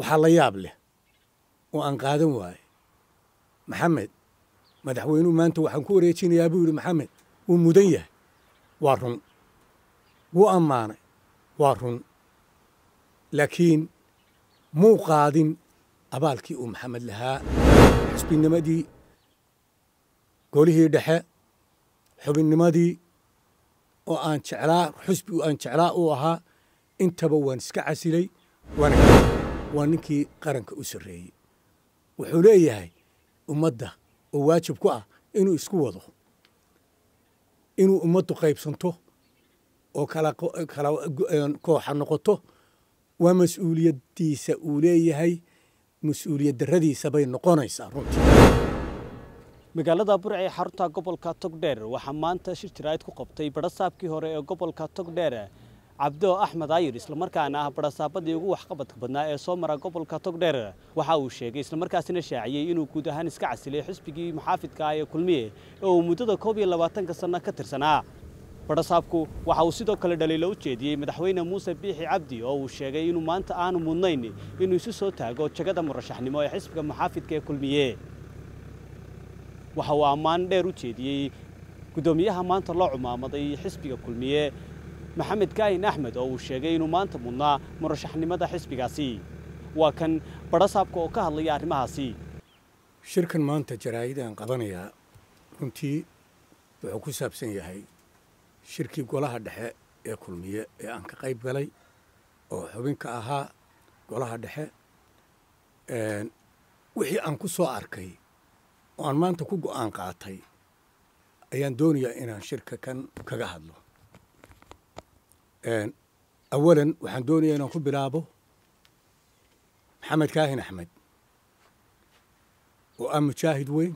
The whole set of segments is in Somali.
waxaa la yaab leh oo aan qaadan waaye maxamed madaxweynuhu maanta waxaan ku wareejinayaa buu yidhi maxamed wuu mudan yahay. Waa run. Wuu ammaanay. Waa run. Laakiin muu qaadin abaalkii uu maxamed lahaa. Xusbinimadii golihii dhexe xubinnimadii oo aan jeclaa xusbi aan jeclaa uu ahaa intaba waan iska casilay waana waa ninkii qaranka u sarreeyey. Wuxuu leeyahay ummadda oo waajib ku ah inuu isku wado inuu ummaddu qaybsanto oo kala kooxa noqoto waa mas'uuliyaddiisa uu leeyahay. Mas'uuliyad darradiisa bay noqonaysaa runtii. Magaalada burc ee xarunta gobolka togdheer waxaa maanta shir jiraa'id ku qabtay badhasaabkii hore ee gobolka togdheer cabdo axmed ayir islamarkaana ah badhasaabadii ugu waxqabadka badnaa ee soo mara gobolka togdheer waxa uu sheegay islamarkaasina shaaciyey inuu guud ahaan iska casilay xisbigii muxaafidka ah ee kulmiye ee uu muddada koob iyo labaatanka sanno ka tirsanaa. Badhasaabku waxa uu sidoo kale dhaliilo u jeediyey madaxweyne muuse biixi cabdi oo uu sheegay inuu maanta aanu mudnayn inuu isu soo taago jagada murashaxnimo ee xisbiga muxaafidka ee kulmiye. Waxa uu ammaan dheer u jeediyey guddoomiyaha maanta loo cumaamaday xisbiga kulmiye maxamed kaahin axmed oo uu sheegay inuu maanta mudnaa murashaxnimada xisbigaasi. Waa kan badhasaabka oo ka hadlaya arrimahaasi. Shirkan maanta jaraa'idaan qabanayaa runtii wuxuu ku saabsan yahay shirkii golaha dhexe ee kulmiye ee aan ka qayb galay oo xubinka ahaa golaha dhexe. Wixii aan ku soo arkay oo aan maanta ku go'aan qaatay ayaan doonayaa inaan shirka kan kaga hadlo awalan waxaan doonayaa inaan ku bilaabo maxamed kaahin axmed. Oo ah mujaahid weyn.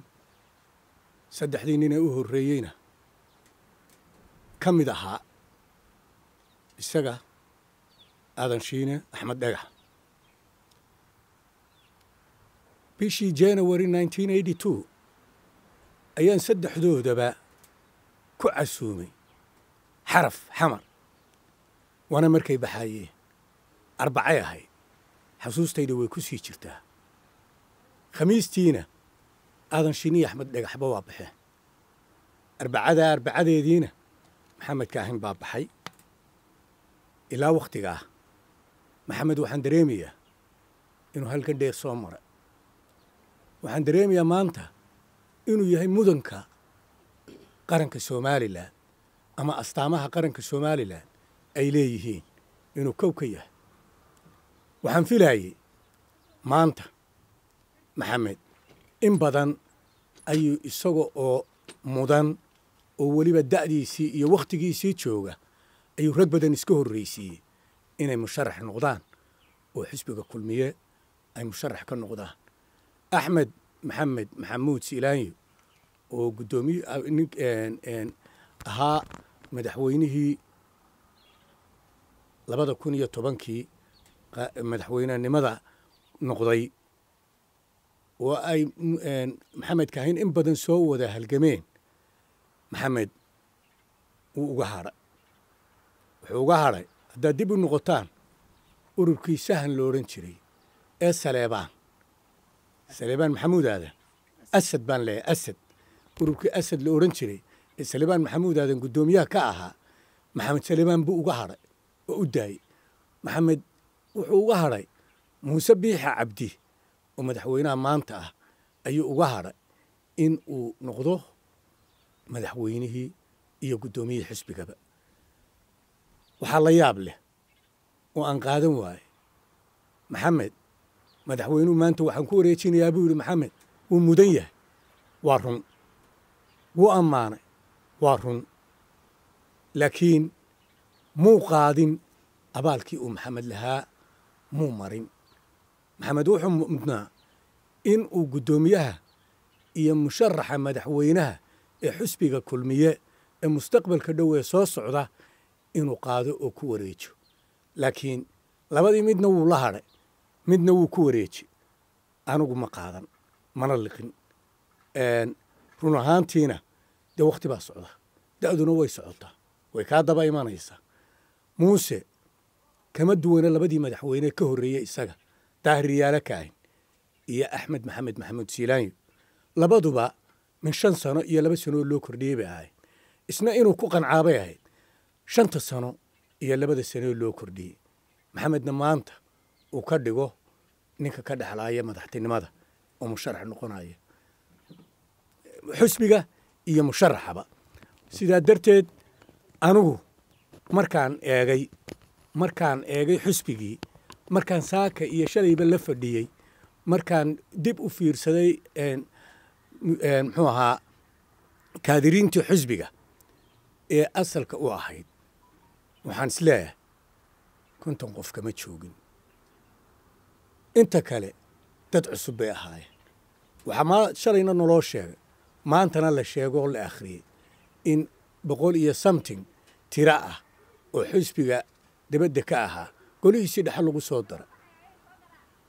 Saddexdii nin ee u horreeyeyna ka mid ahaa isaga aadan shiine axmed dhagax. Bishii january nineteen eighty two ayaan saddexdoodaba ku casuumay xaraf xamar waana markay baxaayeen arbacay ahayd xasuustayda way ku sii jirtaa. Khamiistiina aadan shiniya axmed dhagaxba waa baxeen arbacadaa arbacadeediina maxamed kaahin baa baxay. Ilaa wakhtigaa maxamed waxaan dareemayaa inuu halkan dheer soo maray waxaan dareemayaa maanta inuu yahay mudanka qaranka somalilan ama astaamaha qaranka somalilan ay leeyihiin inuu kow ka yahay. Waxaan filaayey maanta maxamed in badan ayuu isaga oo mudan oo weliba da'diisii iyo wakhtigiisii jooga ayuu rag badan iska horraysiiyey inay musharax noqdaan oo xisbiga kulmiye ay musharax ka noqdaan. Axmed maxamed maxamuud siilaanyo oo guddoomiye ahaa madaxweynihii labada kun iyo tobankii madaxweynenimada noqday oo ay maxamed kaahin in badan soo wada halgameen. Maxamed wuu uga hadhay wuxuu uga hadhay haddaad dib u noqotaan ururkii sahan lo odhan jiray ee saleebaan saleebaan maxamuud aadan. Asad baan leeyahay asad. Ururkii asad la odhan jiray ee saleebaan maxamuud aadan guddoomiyaha ka ahaa maxamed saleebaan buu uga hadhay oo u daayey maxamed wuxuu uga hadhay muuse biixa cabdi oo madaxweynaha maanta ah ayuu uga hadhay in uu noqdo madaxweynihii iyo guddoomiyihii xisbigaba. Waxaa la yaab leh oo aan qaadan waaye maxamed madaxweynuhu maanta waxaan ku wareejinayaa buu yidhi. Maxamed wuu mudan yahay. Waa run. Wuu ammaanay. Waa run. Laakiin muu qaadin abaalkii uu maxamed lahaa muu marin maxamed wuxuu mudnaa in uu guddoomiyaha iyo musharaxa madaxweynaha ee xusbiga kulmiye ee mustaqbalka dhow ee soo socda inuu qaado oo ku wareejo laakiin labadii midna wuu la hadhay midna wuu ku wareeji anigu ma qaadan mana liqin run ahaantiina dee wakhti baa socda da'duna way socotaa way kaa daba imanaysaa muuse kama duwana labadii madaxweyne ka horreeyey isaga daahir yaalla kaahin iyo axmed maxamed maxamuud siilaanyo labaduba min shan sano iyo laba sanooo loo kordhiyey bay ahayd isna inuu ku qancaabay ahayd. Shanta sano iyo labada sanooo loo kordhiyey maxamedna maanta uu ka dhigo ninka ka dhexlaaya madaxtinimada oo musharax noqonaya. Xusbiga iyo musharaxaba sidaa darteed anigu markaan eegay markaan eegay xusbigii markaan saaka iyo shalayba la fadhiyey markaan dib u fiirsaday muxuu ahaa kaadiriintii xusbiga ee asalka u ahayd waxaan is leeyahay konton qof kama joogin. Inta kale dad cusub bay ahaayeen. Waxaa shalayna naloo sheegay maantana la sheegoo la akhriyey in boqol iyo something tira ah oo xusbiga dabadda ka ahaa golihiisii dhexe lagu soo dara.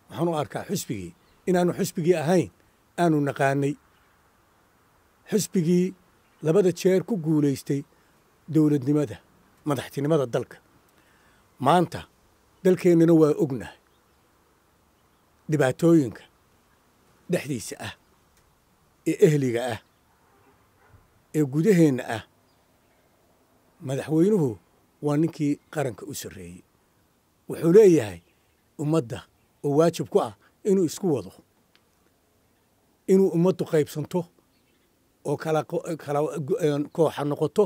Waxaan u arkaa xusbigii inaanu xusbigii ahayn aanu naqaanay. Xusbigii labada jeer ku guulaystay dowladnimada madaxtinimada dalka. Maanta dalkeennana waa ognahay. Dhibaatooyinka dhexdiisa ah ee ehliga ah ee gudaheenna ah madaxweynuhu waa ninkii qaranka u sarreeyey. Wuxuu leeyahay ummadda oo waajib ku ah inuu isku wado inuu ummaddu qaybsanto oo kala kooxa noqoto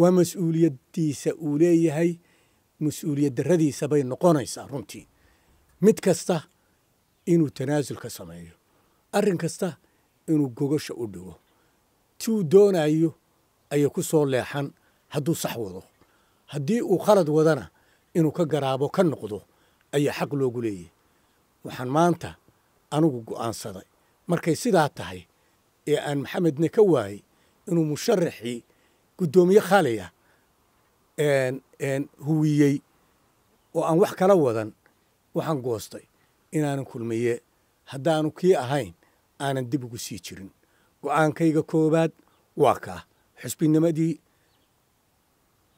waa mas'uuliyaddiisa uu leeyahay. Mas'uuliyad darradiisa bay noqonaysaa runtii. Mid kasta inuu tanaasul ka sameeyo arrin kasta inuu gogasha u dhigo. Tuu doonayo ayay ku soo leexan hadduu sax wado haddii uu khalad wadana inuu ka garaabo ka noqdo ayaa xaq loogu leeyahy waxaan maanta anigu go'aansaday. Markay sidaa tahay ee aan maxamedna ka waayey inuu musharaxii guddoomiye khaliya huwiyey oo aan wax kala wadan waxaan goostay inaanan kulmiye. Haddaanu kii ahayn aanan dib ugu sii jirin. Go'aankayga koowaad waa kaa. Xusbinimadii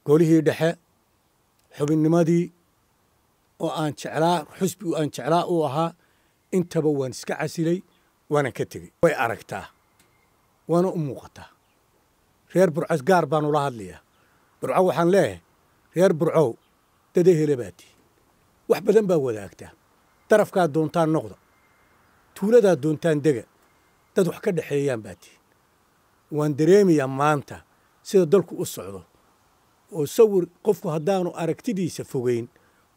golihii dhexe xubinnimadii oo aan jeclaa xusbi aan jeclaa uu ahaa intaba waan iska casilay waanan ka tegey. Way aragtaa waana u muuqataa. Reer burcos gaar baan ula hadlayaa. Burco waxaan leeyahay reer burcow dada hele baa tihin wax badan baa wadaagtaa darafkaad doontaan noqda tuuladaad doontaan dega. Dad wax ka dhexeeyaan baa tihin waan dareemayaa maanta sida dalku u socdo oo sawir qofku haddaanu aragtidiisa fogeyn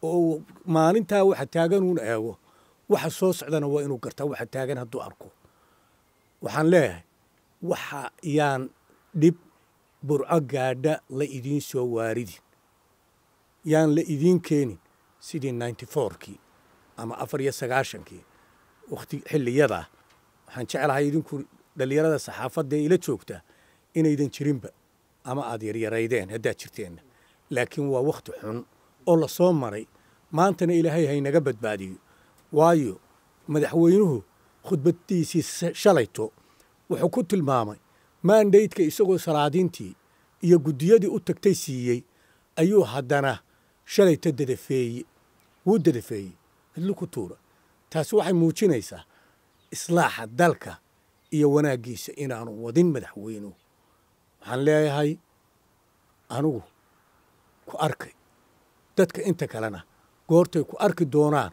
oo maalintaa waxa taaganuun eego waxa soo socdana waa inuu gartaa waxa taagan hadduu arko. Waxaan leeyahay waxa yaan dhib burco gaadha la idiin soo waaridin. Yaan la idiin keenin sidii ninety fourkii ama afar iyo sagaashankii wakhti xilliyadaa waxaan jeclahay idinku dhallinyarada saxaafadda ila joogtaa inaydan jirinba ama aad yaryaraydeen haddaad jirteenna laakiin waa wakhti xun oo la soo maray. Maantana ilaahay haynaga badbaadiyo. Waayo madaxweynuhu khudbaddiisii shalayto wuxuu ku tilmaamay maandaydka isagoo salaadiintii iyo guddiyadii u tagtay siiyey ayuu haddana shalayto dadafeeye wuu dadafeeyey. Cidlu ku tuura taasi waxay muujinaysaa islaaxa dalka iyo wanaaggiisa inaanu wadin madaxweynuhu waxaan leeyahay anigu ku arkay dadka inta kalena goortay ku arki doonaan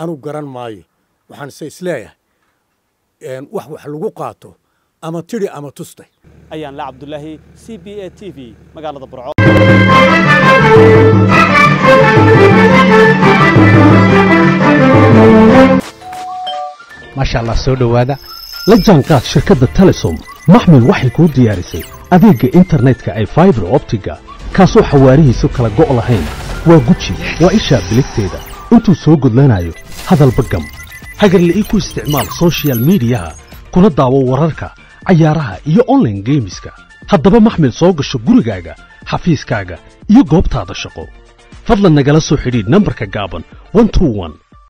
anugu garan maayo. Waxaan se is leeyahay wax wax lagu qaato ama tidhi ama tustay. Ayaan la cabdulaahi c b a t v magaalada burco. Maasha allah soo dhowaada. La jaanqaad shirkadda telesom maxmil waxay kuu diyaarisay adeegga internetka ay faibar optiga kaasoo xawaarihiisu kala go' lahayn waa guji waa ishaa biligteeda. Intuu soo gudlanayo hadalba gam. Hagarla'ii ku isticmaal sochial midiyaha kuna daawo wararka cayaaraha iyo onlaine geemiska haddaba maxmil soo gasho gurigaaga xafiiskaaga iyo goobtaada shaqo. Fadlan nagala soo xidhiidh nambarka gaaban